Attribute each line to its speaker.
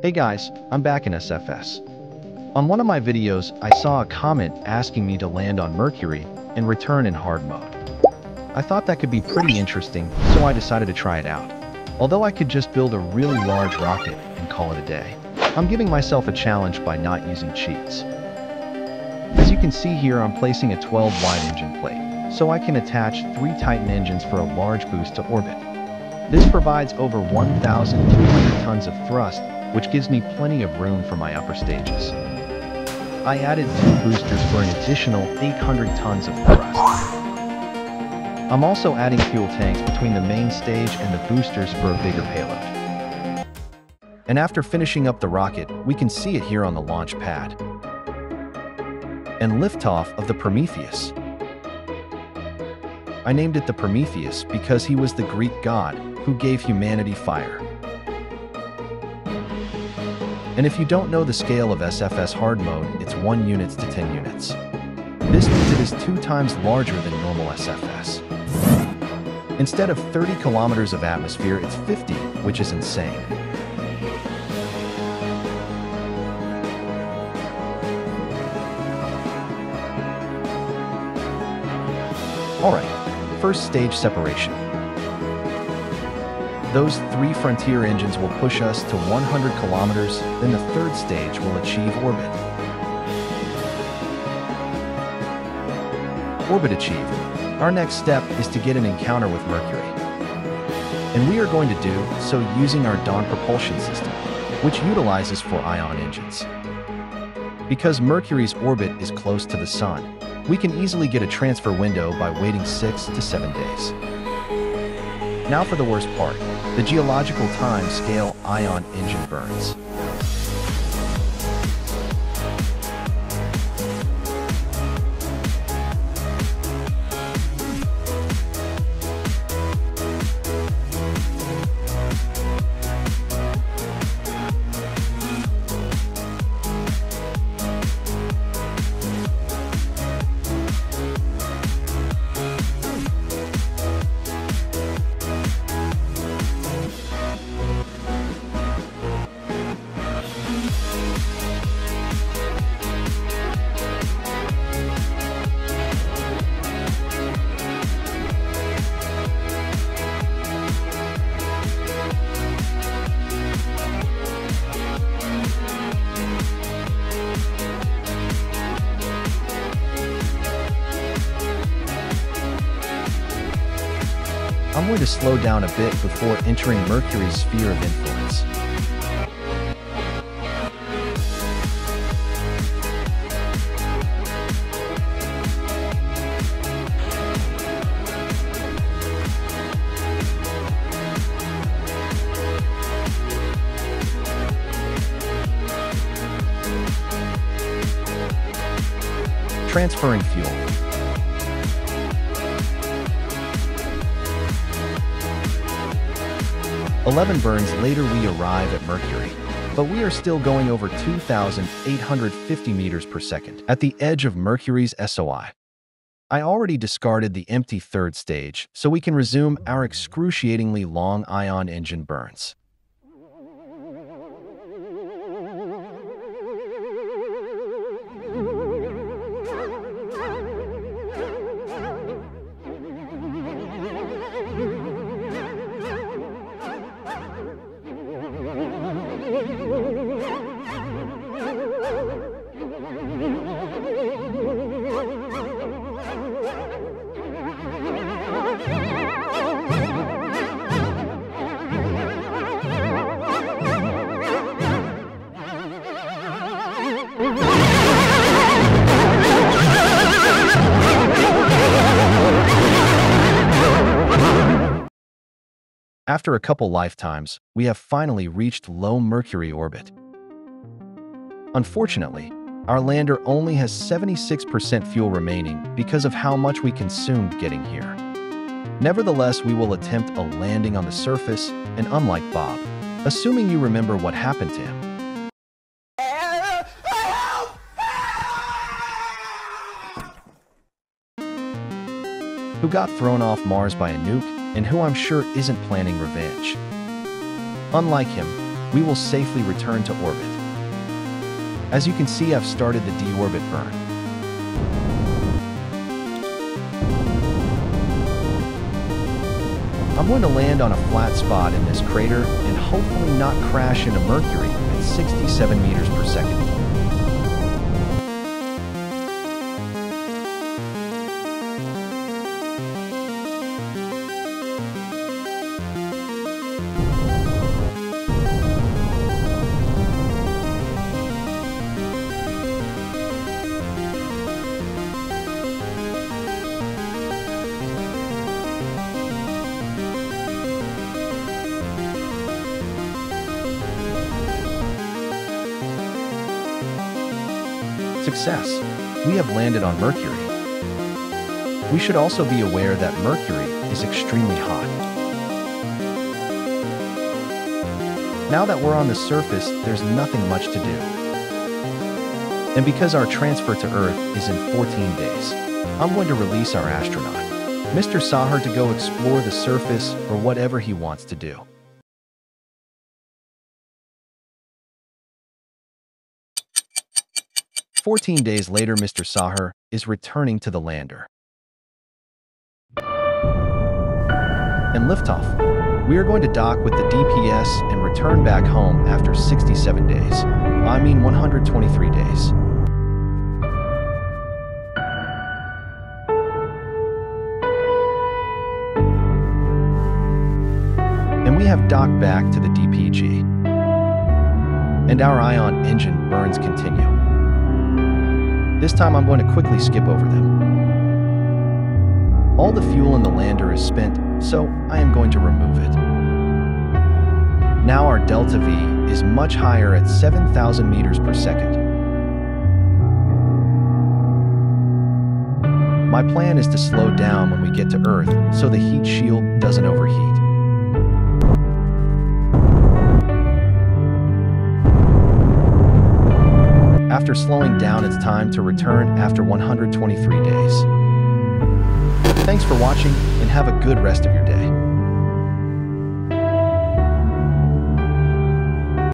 Speaker 1: Hey guys, I'm back in SFS. On one of my videos, I saw a comment asking me to land on Mercury and return in hard mode. I thought that could be pretty interesting, so I decided to try it out. Although I could just build a really large rocket and call it a day. I'm giving myself a challenge by not using cheats. As you can see here, I'm placing a 12 wide engine plate, so I can attach three Titan engines for a large boost to orbit. This provides over 1,200 tons of thrust, which gives me plenty of room for my upper stages. I added two boosters for an additional 800 tons of thrust. I'm also adding fuel tanks between the main stage and the boosters for a bigger payload. And after finishing up the rocket, we can see it here on the launch pad. And liftoff of the Prometheus. I named it the Prometheus because he was the Greek god who gave humanity fire. And if you don't know the scale of SFS hard mode, it's 1 units to 10 units. This means it is two times larger than normal SFS. Instead of 30 kilometers of atmosphere, it's 50, which is insane. Alright, first stage separation. Those three Frontier engines will push us to 100 kilometers, then the third stage will achieve orbit. Orbit achieved. Our next step is to get an encounter with Mercury. And we are going to do so using our Dawn propulsion system, which utilizes four ion engines. Because Mercury's orbit is close to the Sun, we can easily get a transfer window by waiting six to seven days. Now for the worst part, the geological time scale ion engine burns. I'm going to slow down a bit before entering Mercury's sphere of influence. Transferring fuel. Eleven burns later we arrive at Mercury, but we are still going over 2,850 meters per second at the edge of Mercury's SOI. I already discarded the empty third stage, so we can resume our excruciatingly long ion engine burns. After a couple lifetimes, we have finally reached low Mercury orbit. Unfortunately, our lander only has 76% fuel remaining because of how much we consumed getting here. Nevertheless, we will attempt a landing on the surface, and unlike Bob, assuming you remember what happened to him, who got thrown off Mars by a nuke and who I'm sure isn't planning revenge. Unlike him, we will safely return to orbit. As you can see, I've started the deorbit burn. I'm going to land on a flat spot in this crater and hopefully not crash into Mercury at 67 meters per second. Success! We have landed on Mercury. We should also be aware that Mercury is extremely hot. Now that we're on the surface, there's nothing much to do. And because our transfer to Earth is in 14 days, I'm going to release our astronaut, Mr. Sahar, to go explore the surface or whatever he wants to do. 14 days later, Mr. Sahar is returning to the lander. And liftoff. We are going to dock with the DPS and return back home after 67 days. I mean 123 days. And we have docked back to the DPG. And our ion engine burns continue. This time I'm going to quickly skip over them. All the fuel in the lander is spent, so I am going to remove it. Now our delta V is much higher at 7,000 meters per second. My plan is to slow down when we get to Earth so the heat shield doesn't overheat. After slowing down, it's time to return after 123 days. Thanks for watching and have a good rest of your day.